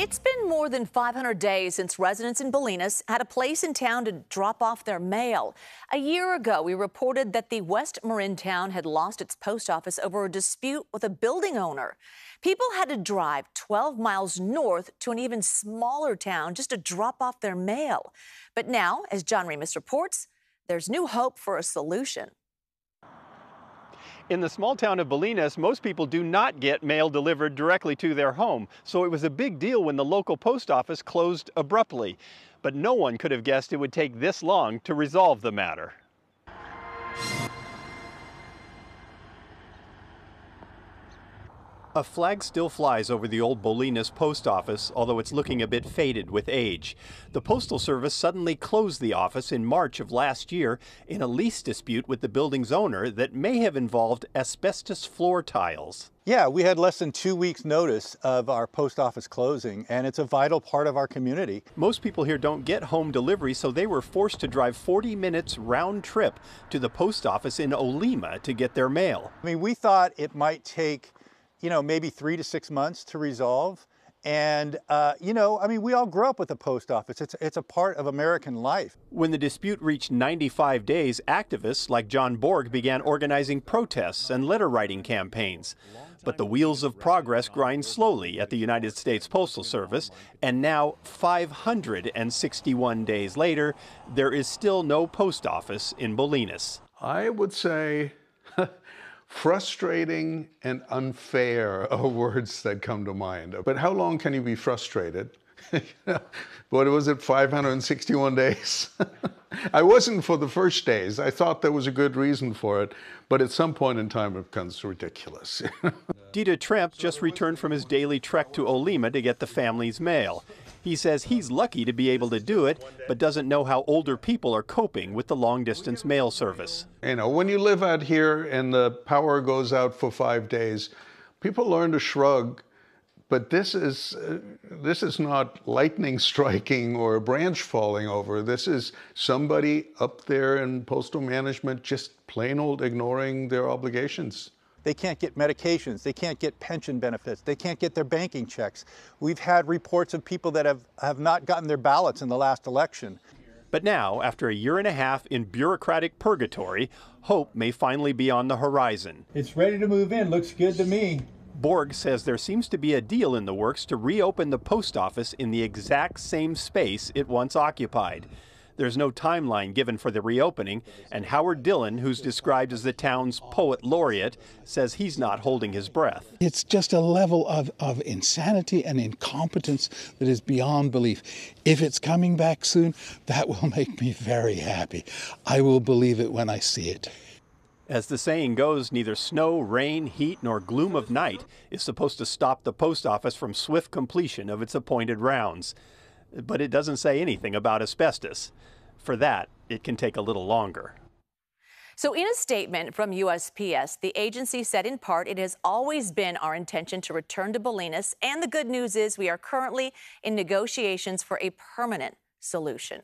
It's been more than 500 days since residents in Bolinas had a place in town to drop off their mail. A year ago, we reported that the West Marin town had lost its post office over a dispute with a building owner. People had to drive 12 miles north to an even smaller town just to drop off their mail. But now, as John Ramos reports, there's new hope for a solution. In the small town of Bolinas, most people do not get mail delivered directly to their home, so it was a big deal when the local post office closed abruptly. But no one could have guessed it would take this long to resolve the matter. A flag still flies over the old Bolinas post office, although it's looking a bit faded with age. The Postal Service suddenly closed the office in March of last year in a lease dispute with the building's owner that may have involved asbestos floor tiles. Yeah, we had less than two weeks notice of our post office closing, and it's a vital part of our community. Most people here don't get home delivery, so they were forced to drive 40 minutes round trip to the post office in Olema to get their mail. I mean, we thought it might take you know, maybe three to six months to resolve. And, uh, you know, I mean, we all grew up with the post office. It's, it's a part of American life. When the dispute reached 95 days, activists like John Borg began organizing protests and letter writing campaigns. But the wheels of progress grind slowly at the United States Postal Service, and now, 561 days later, there is still no post office in Bolinas. I would say Frustrating and unfair are words that come to mind. But how long can you be frustrated? what was it, 561 days? I wasn't for the first days. I thought there was a good reason for it, but at some point in time it becomes ridiculous. Dieter Tremp just returned from his daily trek to Olema to get the family's mail. He says he's lucky to be able to do it, but doesn't know how older people are coping with the long distance mail service. You know, when you live out here and the power goes out for five days, people learn to shrug. But this is uh, this is not lightning striking or a branch falling over. This is somebody up there in postal management just plain old ignoring their obligations. They can't get medications. They can't get pension benefits. They can't get their banking checks. We've had reports of people that have, have not gotten their ballots in the last election. But now, after a year and a half in bureaucratic purgatory, hope may finally be on the horizon. It's ready to move in. Looks good to me. Borg says there seems to be a deal in the works to reopen the post office in the exact same space it once occupied. There's no timeline given for the reopening, and Howard Dillon, who's described as the town's poet laureate, says he's not holding his breath. It's just a level of, of insanity and incompetence that is beyond belief. If it's coming back soon, that will make me very happy. I will believe it when I see it. As the saying goes, neither snow, rain, heat, nor gloom of night is supposed to stop the post office from swift completion of its appointed rounds but it doesn't say anything about asbestos. For that, it can take a little longer. So, in a statement from USPS, the agency said in part it has always been our intention to return to Bolinas, and the good news is we are currently in negotiations for a permanent solution.